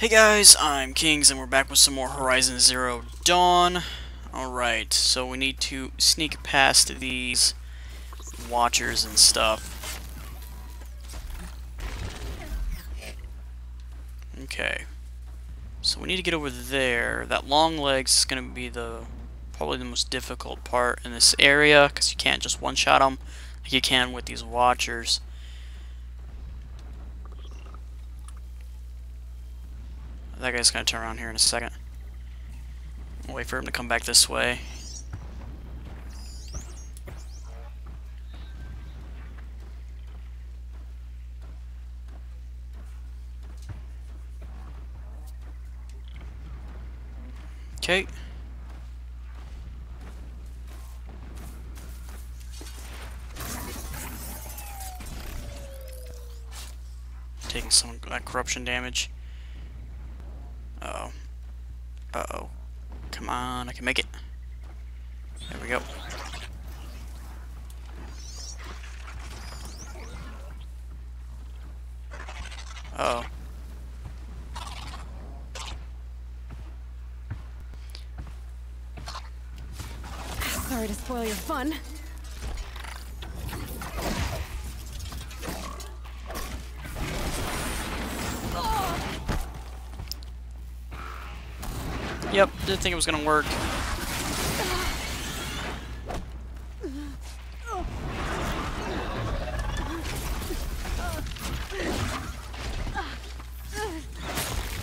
Hey guys, I'm Kings and we're back with some more Horizon Zero Dawn. Alright, so we need to sneak past these watchers and stuff. Okay. So we need to get over there. That long legs is going to be the probably the most difficult part in this area because you can't just one-shot them like you can with these watchers. That guy's gonna turn around here in a second. I'll wait for him to come back this way. Okay. Taking some that corruption damage. Uh-oh. Come on, I can make it. There we go. Uh oh Sorry to spoil your fun. Yep, didn't think it was gonna work.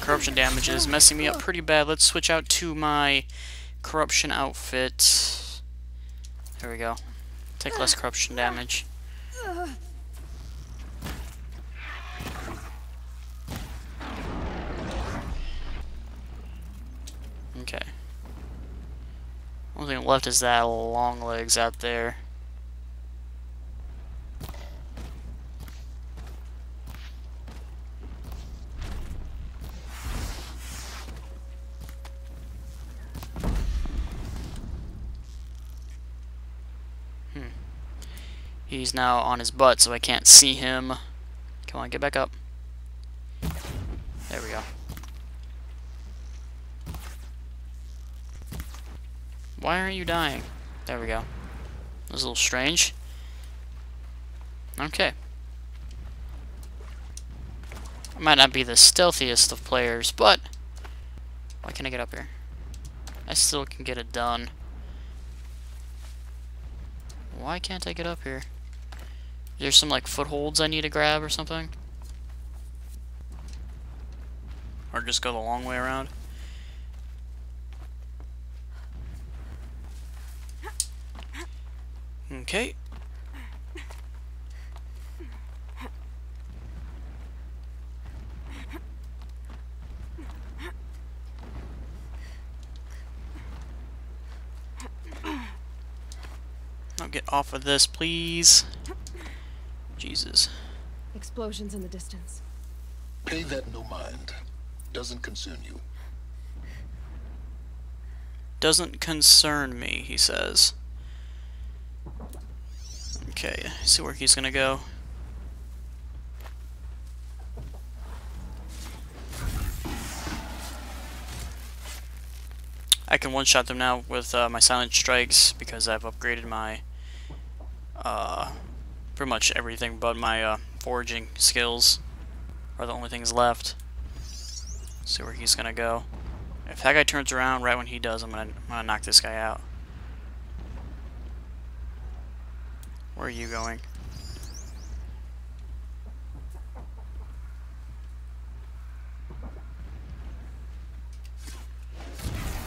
Corruption damage is messing me up pretty bad. Let's switch out to my corruption outfit. There we go. Take less corruption damage. Okay. Only thing left is that long legs out there. Hmm. He's now on his butt, so I can't see him. Come on, get back up. There we go. Why aren't you dying? There we go. That was a little strange. Okay. I might not be the stealthiest of players, but... Why can't I get up here? I still can get it done. Why can't I get up here? There's some, like, footholds I need to grab or something? Or just go the long way around? Okay. Now get off of this, please. Jesus. Explosions in the distance. Pay that no mind. Doesn't concern you. Doesn't concern me, he says. Okay, see where he's gonna go. I can one-shot them now with uh, my silent strikes because I've upgraded my uh, pretty much everything but my uh, foraging skills are the only things left. See where he's gonna go. If that guy turns around right when he does, I'm gonna, I'm gonna knock this guy out. Where are you going?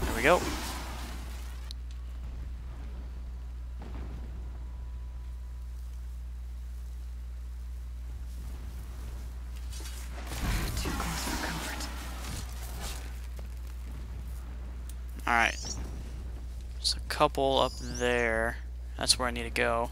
There we go. Too close for comfort. Alright. There's a couple up there. That's where I need to go.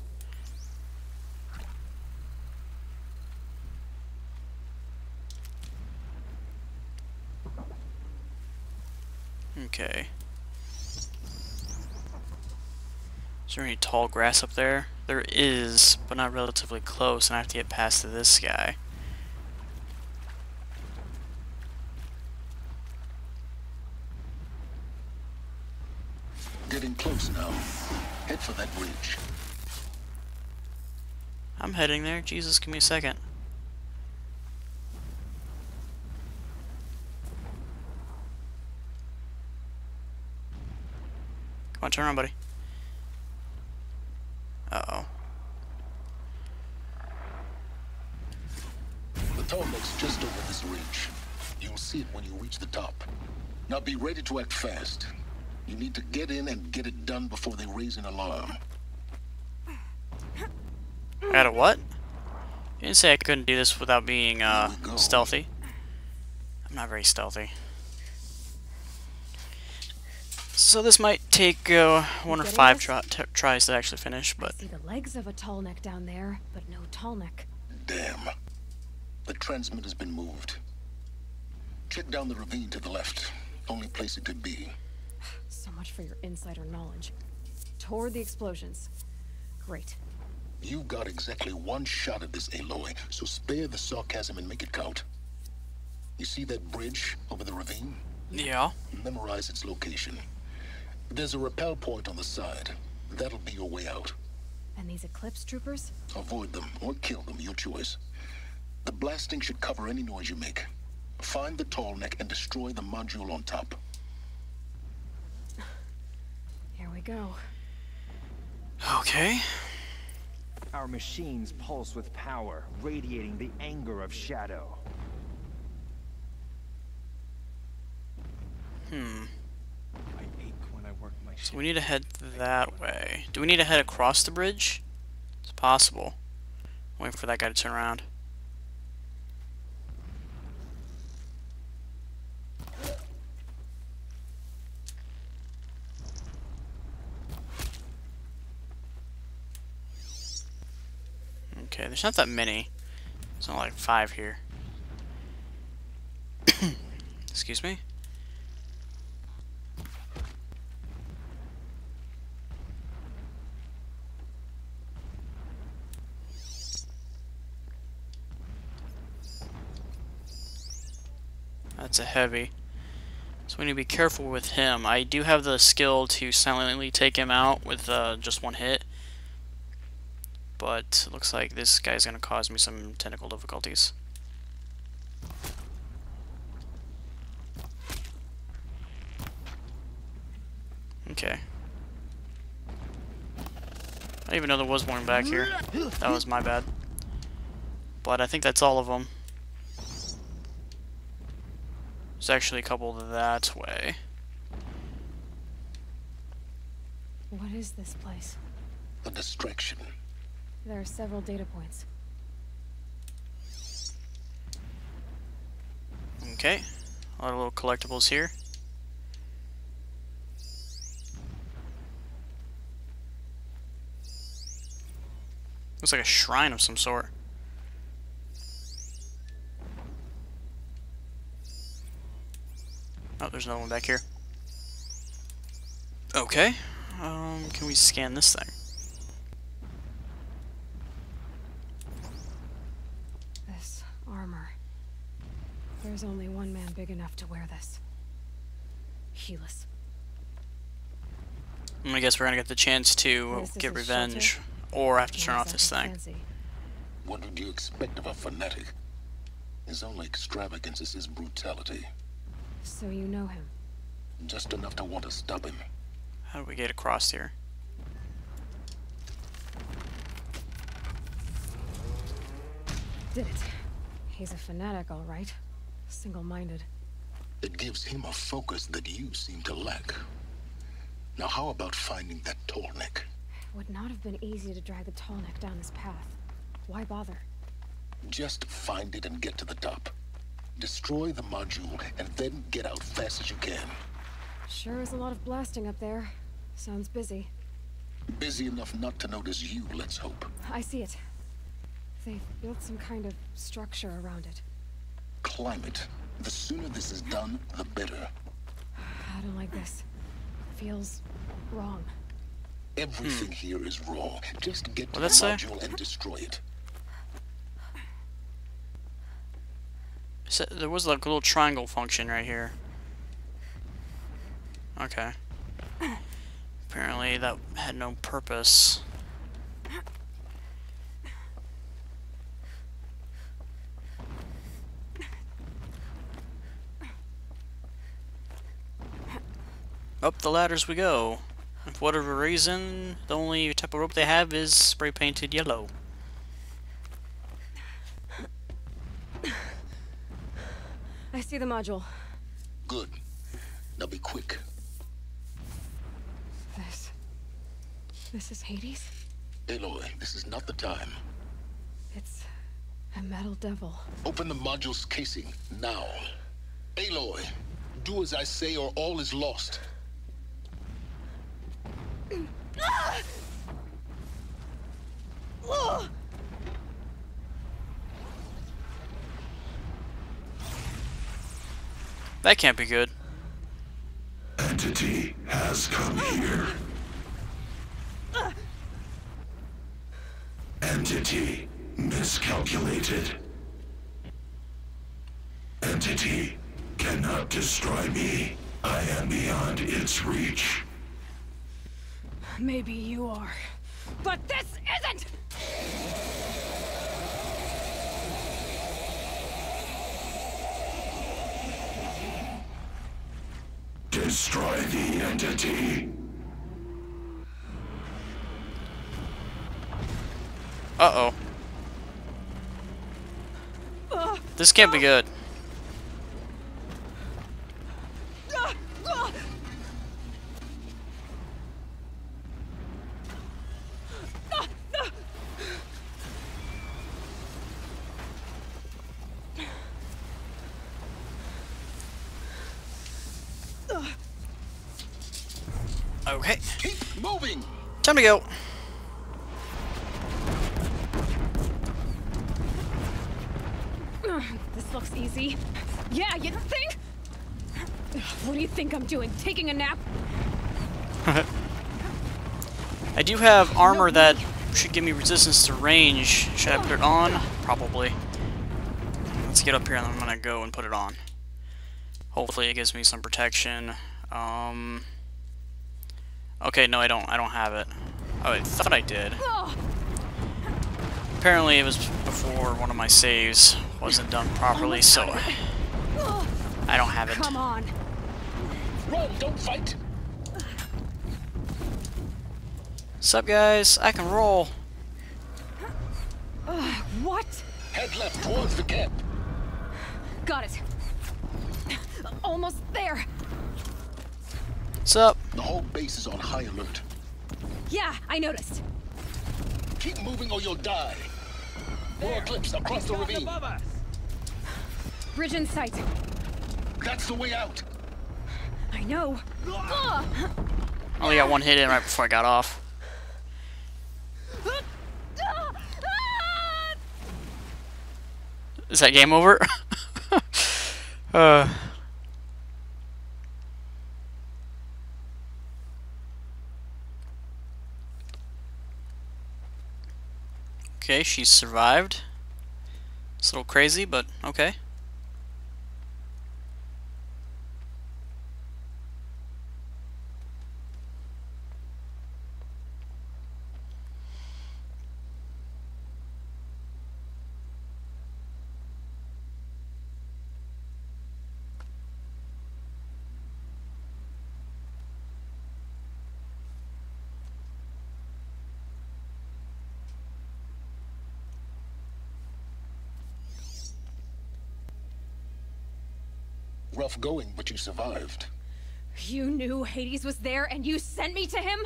Is there any tall grass up there? There is, but not relatively close, and I have to get past this guy. Getting close now. Head for that bridge. I'm heading there. Jesus, give me a second. Come on, turn around, buddy. Uh-oh. The just over this ridge. You'll see it when you reach the top. Now be ready to act fast. You need to get in and get it done before they raise an alarm. Got a what? You didn't say I couldn't do this without being, uh, Here we go. stealthy. I'm not very stealthy. So this might take, uh, one or five this? try t tries to actually finish, I but... see the legs of a tall neck down there, but no tall neck. Damn. The transmitter's been moved. Check down the ravine to the left. Only place it could be. So much for your insider knowledge. Toward the explosions. Great. You've got exactly one shot at this, Aloy, so spare the sarcasm and make it count. You see that bridge over the ravine? Yeah. Memorize its location. There's a rappel point on the side. That'll be your way out. And these Eclipse troopers? Avoid them or kill them, your choice. The blasting should cover any noise you make. Find the tall neck and destroy the module on top. Here we go. Okay. Our machines pulse with power, radiating the anger of Shadow. Hmm. I ache when I work my So we need to head that way. Do we need to head across the bridge? It's possible. Waiting for that guy to turn around. Okay, there's not that many. There's only like five here. Excuse me? That's a heavy. So we need to be careful with him. I do have the skill to silently take him out with uh, just one hit. But it looks like this guy's going to cause me some technical difficulties. Okay. I didn't even know there was one back here. That was my bad. But I think that's all of them. There's actually a couple that way. What is this place? A distraction. There are several data points. Okay. A lot of little collectibles here. Looks like a shrine of some sort. There's another one back here. Okay. Um, can we scan this thing? This armor. There's only one man big enough to wear this. Helis. I'm gonna guess we're gonna get the chance to This get revenge, shelter? or have to turn off this thing. fancy. What would you expect of a fanatic? His only extravagance is his brutality. So you know him. Just enough to want to stop him. How do we get across here? Did it. He's a fanatic, all right. Single-minded. It gives him a focus that you seem to lack. Now, how about finding that tall neck? Would not have been easy to drag the tall neck down this path. Why bother? Just find it and get to the top. Destroy the module and then get out fast as you can. Sure is a lot of blasting up there. Sounds busy. Busy enough not to notice you, let's hope. I see it. They've built some kind of structure around it. Climate. The sooner this is done, the better. I don't like this. Feels wrong. Everything hmm. here is wrong. Just get to What'd the that say? module and destroy it. So there was like a little triangle function right here. Okay. Apparently that had no purpose. Up the ladders we go. For whatever reason, the only type of rope they have is spray painted yellow. I see the module. Good. Now be quick. This... This is Hades? Aloy, this is not the time. It's... a metal devil. Open the module's casing, now. Aloy, do as I say or all is lost. Ah! Ah! That can't be good. Entity has come here. Entity miscalculated. Entity cannot destroy me. I am beyond its reach. Maybe you are. But this isn't! Destroy the entity. Uh-oh. This can't be good. Okay, Keep moving! Time to go. This looks easy. Yeah, you think? What do you think I'm doing? Taking a nap? I do have armor that should give me resistance to range. Should I put it on? Probably. Let's get up here and I'm gonna go and put it on. Hopefully it gives me some protection. Um. Okay, no, I don't. I don't have it. Oh, I thought I did. Apparently it was before one of my saves wasn't done properly, so I don't have it. come on. Run, don't fight! Sup, guys? I can roll. What? Head left towards the camp. Got it. Almost there. Sup? The whole base is on high alert. Yeah, I noticed. Keep moving or you'll die. More eclipse across the ravine. Bridge in sight. That's the way out. I know. Ugh. Only got one hit in right before I got off. Is that game over? uh. Okay, she survived. It's a little crazy, but okay. Rough going, but you survived. You knew Hades was there and you sent me to him?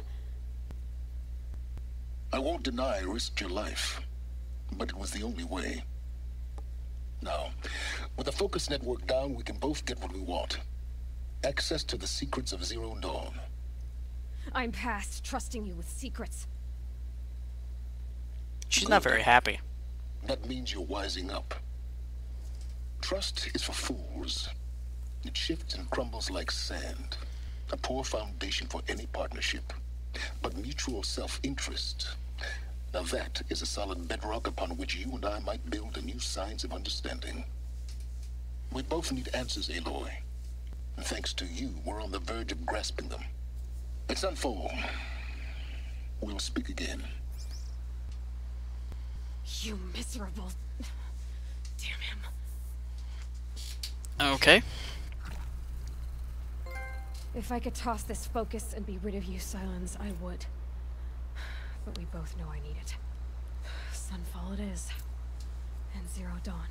I won't deny I risked your life, but it was the only way. Now, with the focus network down, we can both get what we want. Access to the secrets of Zero Dawn. I'm past trusting you with secrets. She's not very happy. That means you're wising up. Trust is for fools. It shifts and crumbles like sand. A poor foundation for any partnership. But mutual self-interest. Now that is a solid bedrock upon which you and I might build a new science of understanding. We both need answers, Aloy. And thanks to you, we're on the verge of grasping them. It's unfold. We'll speak again. You miserable... Damn him. Okay. If I could toss this focus and be rid of you, Sylens, I would. But we both know I need it. Sunfall it is. And Zero Dawn.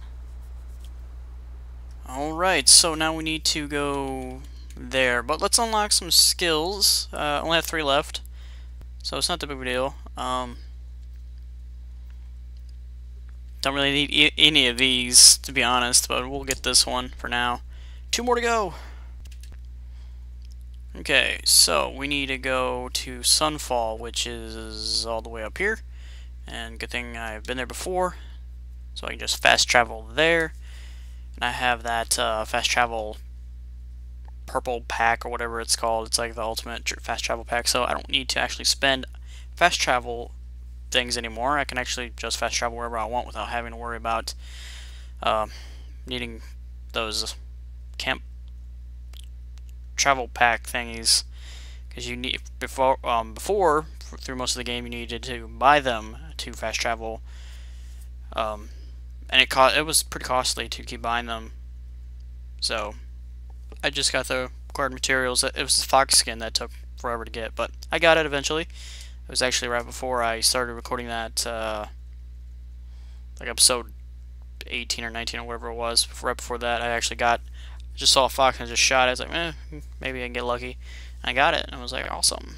Alright, so now we need to go there. But let's unlock some skills. Uh, only have three left. So it's not the big deal. Um, don't really need e any of these, to be honest, but we'll get this one for now. Two more to go. Okay, so we need to go to Sunfall, which is all the way up here. And good thing I've been there before, so I can just fast travel there. And I have that uh, fast travel purple pack or whatever it's called. It's like the ultimate fast travel pack, so I don't need to actually spend fast travel things anymore. I can actually just fast travel wherever I want without having to worry about uh, needing those camp travel pack thingies because you need before um, before through most of the game you needed to buy them to fast travel. Um, and it cost it was pretty costly to keep buying them. So I just got the required materials. It was the fox skin that took forever to get but I got it eventually. It was actually right before I started recording that uh, like episode 18 or 19 or whatever it was right before that I actually got just saw a fox and I just shot it. I was like, eh, maybe I can get lucky. And I got it, and I was like, awesome.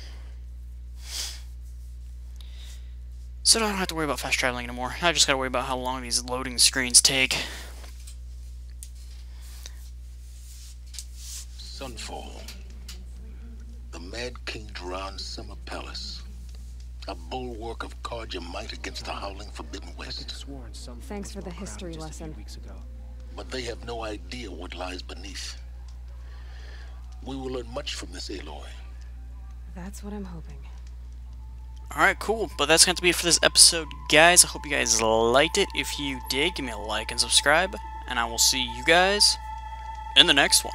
So I don't have to worry about fast traveling anymore. I just gotta worry about how long these loading screens take. Sunfall. The Mad King Jiran's summer palace. A bulwark of Carja might against the howling Forbidden West. Thanks for the history lesson but they have no idea what lies beneath. We will learn much from this Aloy. That's what I'm hoping. Alright, cool. But that's going to be it for this episode, guys. I hope you guys liked it. If you did, give me a like and subscribe. And I will see you guys in the next one.